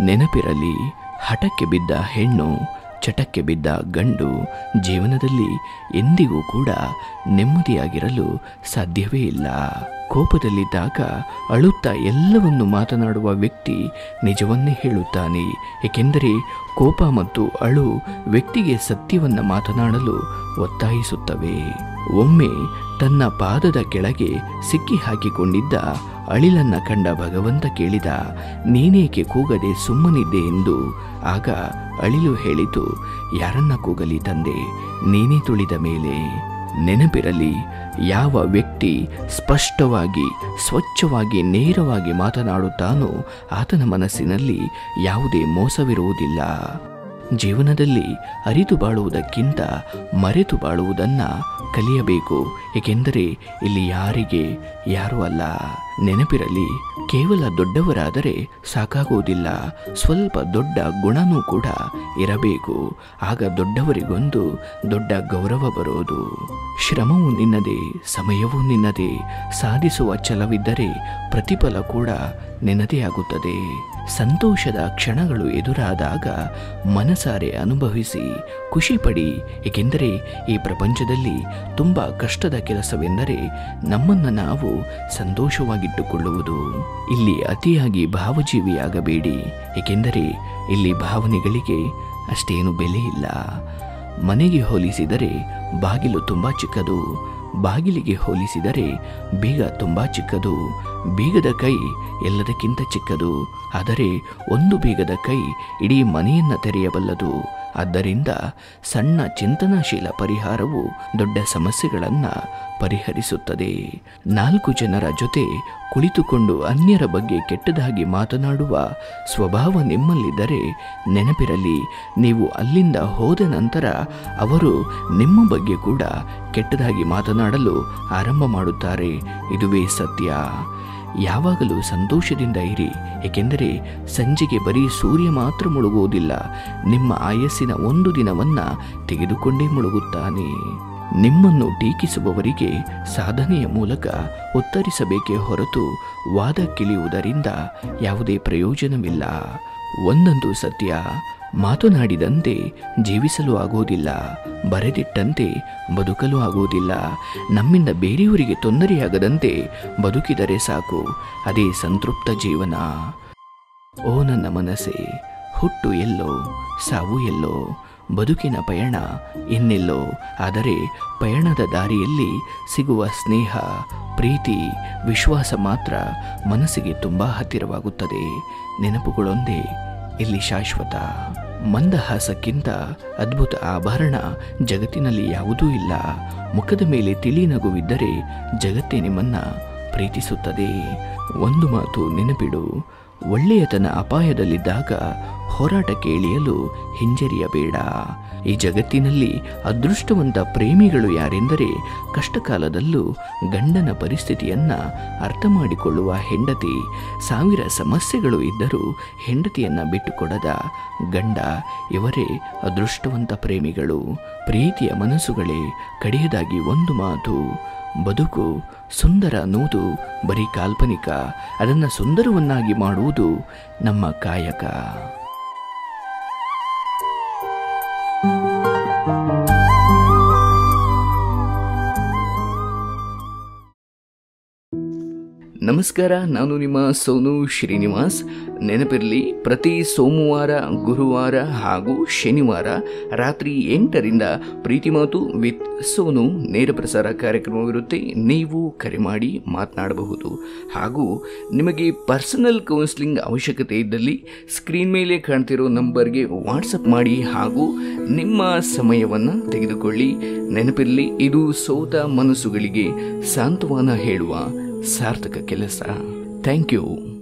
ನೆನಪಿರಲಿ ಹಠಕ್ಕೆ ಬಿದ್ದ ಹೆಣ್ಣು ಚಟಕ್ಕೆ ಬಿದ್ದ ಗಂಡು ಜೀವನದಲ್ಲಿ ಎಂದಿಗೂ ಕೂಡ ನೆಮ್ಮದಿಯಾಗಿರಲು ಸಾಧ್ಯವೇ ಇಲ್ಲ. ಕೋಪದಲ್ಲಿದ್ದಾಗ ಅಳುತ್ತಾ ಎಲ್ಲವನ್ನು ಮಾತನಾಡುವ ವ್ಯಕ್ತಿ ನಿಜವನ್ನೇ ಹೇಳುತ್ತಾನೆ. ಏಕೆಂದರೆ ಕೋಪ ಮತ್ತು ಅಳು ವ್ಯಕ್ತಿಗೆ ಸತ್ಯವನ್ನು ಮಾತನಾಡಲು ಒತ್ತಾಯಿಸುತ್ತವೆ. ಒಮ್ಮೆ ತನ್ನ ಪಾದದ ಕೆಳಗೆ ಸಿಕ್ಕಿ ಹಾಕಿಕೊಂಡಿದ್ದ ಅಳಿಲನ್ನ ಕಂಡ ಭಗವಂತ ಕೇಳಿದ, ನೀನೇಕೆ ಕೂಗದೆ ಸುಮ್ಮನಿದ್ದೆ? ಎಂದು. ಆಗ ಅಳಿಲು ಹೇಳಿತು, ಯಾರನ್ನ ಕೂಗಲಿ ತಂದೆ? ನೀನೇ ತುಳಿದ ಮೇಲೆ. ನೆನಪಿರಲಿ ಯಾವ ವ್ಯಕ್ತಿ ಸ್ಪಷ್ಟವಾಗಿ ಸ್ವಚ್ಛವಾಗಿ ನೇರವಾಗಿ ಮಾತನಾಡುತ್ತಾನೋ ಆತನ ಮನಸ್ಸಿನಲ್ಲಿ ಯಾವುದೇ ಮೋಸವಿರುವುದಿಲ್ಲ. ಜೀವನದಲ್ಲಿ ಅರಿತು ಬಾಳುವುದಕ್ಕಿಂತ ಮರೆತು ಬಾಳುವುದನ್ನು ಕಲಿಯಬೇಕು. ಏಕೆಂದರೆ ಇಲ್ಲಿ ಯಾರಿಗೆ ಯಾರೂ ಅಲ್ಲ. ನೆನಪಿರಲಿ, ಕೇವಲ ದೊಡ್ಡವರಾದರೆ ಸಾಕಾಗುವುದಿಲ್ಲ. ಸ್ವಲ್ಪ ದೊಡ್ಡ ಗುಣನೂ ಕೂಡ ಇರಬೇಕು. ಆಗ ದೊಡ್ಡವರಿಗೊಂದು ದೊಡ್ಡ ಗೌರವ ಬರೋದು. ಶ್ರಮವು ನಿನ್ನದೇ, ಸಮಯವೂ ನಿನ್ನದೇ, ಸಾಧಿಸುವ ಛಲವಿದ್ದರೆ ಪ್ರತಿಫಲ ಕೂಡ ನಿನ್ನದೇ ಆಗುತ್ತದೆ. ಸಂತೋಷದ ಕ್ಷಣಗಳು ಎದುರಾದಾಗ ಮನಸಾರೆ ಅನುಭವಿಸಿ, ಖುಷಿಪಡಿ, ಏಕೆಂದರೆ ಈ ಪ್ರಪಂಚದಲ್ಲಿ ತುಂಬ ಕಷ್ಟದ ಕೆಲಸವೆಂದರೆ ನಮ್ಮನ್ನು ನಾವು ಸಂತೋಷವಾಗಿಟ್ಟುಕೊಳ್ಳುವುದು. ಇಲ್ಲಿ ಅತಿಯಾಗಿ ಭಾವಜೀವಿಯಾಗಬೇಡಿ, ಏಕೆಂದರೆ ಇಲ್ಲಿ ಭಾವನೆಗಳಿಗೆ ಅಷ್ಟೇನು ಬೆಲೆ ಇಲ್ಲ ಮನೆಗೆ ಹೋಲಿಸಿದರೆ ಬಾಗಿಲು ತುಂಬ ಚಿಕ್ಕದು, ಬಾಗಿಲಿಗೆ ಹೋಲಿಸಿದರೆ ಬೀಗ ತುಂಬ ಚಿಕ್ಕದು, ಬೀಗದ ಕೈ ಎಲ್ಲದಕ್ಕಿಂತ ಚಿಕ್ಕದು, ಆದರೆ ಒಂದು ಬೀಗದ ಕೈ ಇಡೀ ಮನೆಯನ್ನು ತೆರೆಯಬಲ್ಲದು. ಆದ್ದರಿಂದ ಸಣ್ಣ ಚಿಂತನಾಶೀಲ ಪರಿಹಾರವು ದೊಡ್ಡ ಸಮಸ್ಯೆಗಳನ್ನು ಪರಿಹರಿಸುತ್ತದೆ. ನಾಲ್ಕು ಜನರ ಜೊತೆ ಕುಳಿತುಕೊಂಡು ಅನ್ಯರ ಬಗ್ಗೆ ಕೆಟ್ಟದಾಗಿ ಮಾತನಾಡುವ ಸ್ವಭಾವ ನಿಮ್ಮಲ್ಲಿದ್ದರೆ ನೆನಪಿರಲಿ, ನೀವು ಅಲ್ಲಿಂದ ಹೋದ ನಂತರ ಅವರು ನಿಮ್ಮ ಬಗ್ಗೆ ಕೂಡ ಕೆಟ್ಟದಾಗಿ ಮಾತನಾಡಲು ಆರಂಭ ಮಾಡುತ್ತಾರೆ. ಇದುವೇ ಸತ್ಯ. ಯಾವಾಗಲೂ ಸಂತೋಷದಿಂದ ಇರಿ, ಏಕೆಂದರೆ ಸಂಜೆಗೆ ಬರೀ ಸೂರ್ಯ ಮಾತ್ರ ಮುಳುಗುವುದಿಲ್ಲ. ನಿಮ್ಮ ಆಯಸ್ಸಿನ ಒಂದು ದಿನವನ್ನ ತೆಗೆದುಕೊಂಡೇ ಮುಳುಗುತ್ತಾನೆ. ನಿಮ್ಮನ್ನು ಟೀಕಿಸುವವರಿಗೆ ಸಾಧನೆಯ ಮೂಲಕ ಉತ್ತರಿಸಬೇಕೇ ಹೊರತು ವಾದ ಕಿಳಿಯುವುದರಿಂದ ಯಾವುದೇ ಪ್ರಯೋಜನವಿಲ್ಲ. ಒಂದೊಂದು ಸತ್ಯ ಮಾತನಾಡಿದಂತೆ ಜೀವಿಸಲು ಆಗುವುದಿಲ್ಲ, ಬರೆದಿಟ್ಟಂತೆ ಬದುಕಲು ಆಗುವುದಿಲ್ಲ. ನಮ್ಮಿಂದ ಬೇರೆಯವರಿಗೆ ತೊಂದರೆಯಾಗದಂತೆ ಬದುಕಿದರೆ ಸಾಕು, ಅದೇ ಸಂತೃಪ್ತ ಜೀವನ. ಓ ನನ್ನ ಮನಸ್ಸೇ, ಹುಟ್ಟು ಎಲ್ಲೋ, ಸಾವು ಎಲ್ಲೋ, ಬದುಕಿನ ಪಯಣ ಇನ್ನೆಲ್ಲೋ, ಆದರೆ ಪಯಣದ ದಾರಿಯಲ್ಲಿ ಸಿಗುವ ಸ್ನೇಹ, ಪ್ರೀತಿ, ವಿಶ್ವಾಸ ಮಾತ್ರ ಮನಸ್ಸಿಗೆ ತುಂಬ ಹತ್ತಿರವಾಗುತ್ತದೆ. ನೆನಪುಗಳೊಂದೇ ಇಲ್ಲಿ ಶಾಶ್ವತ. ಮಂದಹಾಸಕ್ಕಿಂತ ಅದ್ಭುತ ಆಭರಣ ಜಗತ್ತಿನಲ್ಲಿ ಯಾವುದೂ ಇಲ್ಲ. ಮುಖದ ಮೇಲೆ ತಿಳಿ ನಗುವಿದ್ದರೆ ಜಗತ್ತೇ ನಿಮ್ಮನ್ನ ಪ್ರೀತಿಸುತ್ತದೆ. ಒಂದು ಮಾತು ನೆನಪಿಡು. ಒಳ್ಳೆಯತನ ಅಪಾಯದಲ್ಲಿದ್ದಾಗ ಹೋರಾಟ ಕೇಳಿಯಲು ಹಿಂಜರಿಯಬೇಡ. ಈ ಜಗತ್ತಿನಲ್ಲಿ ಅದೃಷ್ಟವಂತ ಪ್ರೇಮಿಗಳು ಯಾರೆಂದರೆ ಕಷ್ಟಕಾಲದಲ್ಲೂ ಗಂಡನ ಪರಿಸ್ಥಿತಿಯನ್ನ ಅರ್ಥ ಮಾಡಿಕೊಳ್ಳುವ ಹೆಂಡತಿ, ಸಾವಿರ ಸಮಸ್ಯೆಗಳು ಇದ್ದರೂ ಹೆಂಡತಿಯನ್ನ ಬಿಟ್ಟುಕೊಡದ ಗಂಡ, ಇವರೇ ಅದೃಷ್ಟವಂತ ಪ್ರೇಮಿಗಳು. ಪ್ರೀತಿಯ ಮನಸ್ಸುಗಳೇ ಕಡೆಯದಾಗಿ ಒಂದು ಮಾತು. ಬದುಕು ಸುಂದರ ಅನ್ನುವುದು ಬರೀ ಕಾಲ್ಪನಿಕ. ಅದನ್ನು ಸುಂದರವನ್ನಾಗಿ ಮಾಡುವುದು ನಮ್ಮ ಕಾಯಕ. ನಮಸ್ಕಾರ, ನಾನು ನಿಮ್ಮ ಸೋನು ಶ್ರೀನಿವಾಸ್. ನೆನಪಿರಲಿ, ಪ್ರತಿ ಸೋಮವಾರ, ಗುರುವಾರ ಹಾಗೂ ಶನಿವಾರ ರಾತ್ರಿ ಎಂಟರಿಂದ ಪ್ರೀತಿ ಮಾತು ವಿತ್ ಸೋನು ನೇರ ಪ್ರಸಾರ ಕಾರ್ಯಕ್ರಮವಿರುತ್ತೆ. ನೀವು ಕರೆ ಮಾಡಿ ಮಾತನಾಡಬಹುದು. ಹಾಗೂ ನಿಮಗೆ ಪರ್ಸನಲ್ ಕೌನ್ಸಿಲಿಂಗ್ ಅವಶ್ಯಕತೆ ಇದ್ದಲ್ಲಿ ಸ್ಕ್ರೀನ್ ಮೇಲೆ ಕಾಣ್ತಿರೋ ನಂಬರ್ಗೆ ವಾಟ್ಸಪ್ ಮಾಡಿ ಹಾಗೂ ನಿಮ್ಮ ಸಮಯವನ್ನು ತೆಗೆದುಕೊಳ್ಳಿ. ನೆನಪಿರಲಿ, ಇದು ಸೋತ ಮನಸ್ಸುಗಳಿಗೆ ಸಾಂತ್ವನ ಹೇಳುವ ಸಾರ್ಥಕ ಕೆಲಸ. Thank you